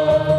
Oh.